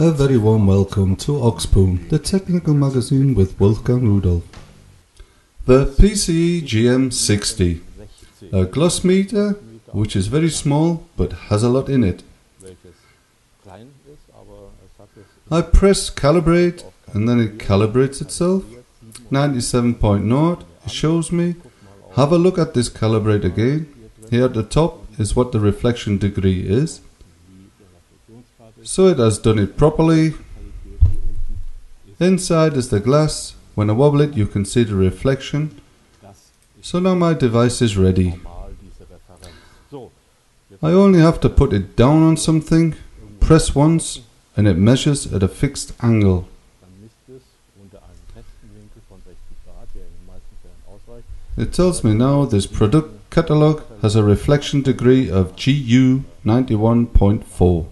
A very warm welcome to Oxpoon, the technical magazine with Wolfgang Rudolph. The PCE GM60, a gloss meter which is very small but has a lot in it. I press calibrate and then it calibrates itself. 97.0 it shows me. Have a look at this calibrate again. Here at the top is what the reflection degree is. So it has done it properly. Inside is the glass. When I wobble it you can see the reflection. So now my device is ready. I only have to put it down on something, press once and it measures at a fixed angle. It tells me now this product catalog has a reflection degree of GU 91.4.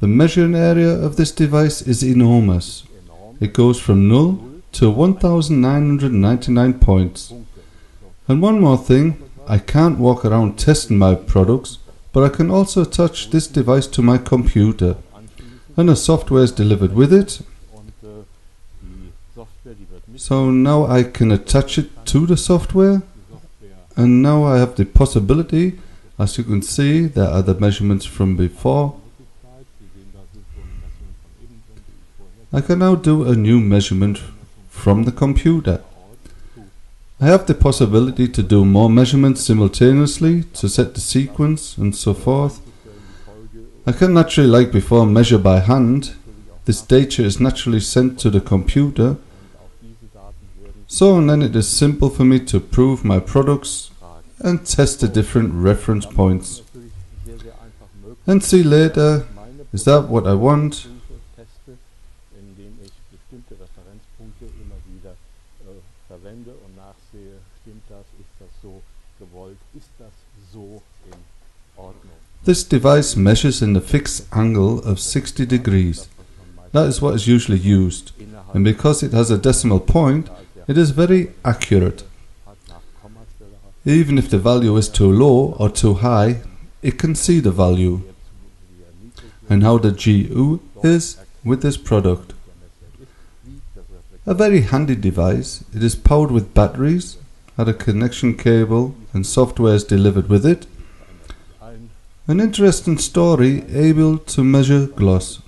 The measuring area of this device is enormous. It goes from 0 to 1999 points. And one more thing, I can't walk around testing my products, but I can also attach this device to my computer. And the software is delivered with it. So now I can attach it to the software. And now I have the possibility, as you can see, there are the measurements from before. I can now do a new measurement from the computer. I have the possibility to do more measurements simultaneously to set the sequence and so forth. I can naturally like before measure by hand. This data is naturally sent to the computer. So and then it is simple for me to prove my products and test the different reference points. And see later, is that what I want? This device measures in a fixed angle of 60 degrees. That is what is usually used, and because it has a decimal point, it is very accurate. Even if the value is too low or too high, it can see the value. And how the GU is with this product. A very handy device, it is powered with batteries, had a connection cable and software is delivered with it. An interesting story able to measure gloss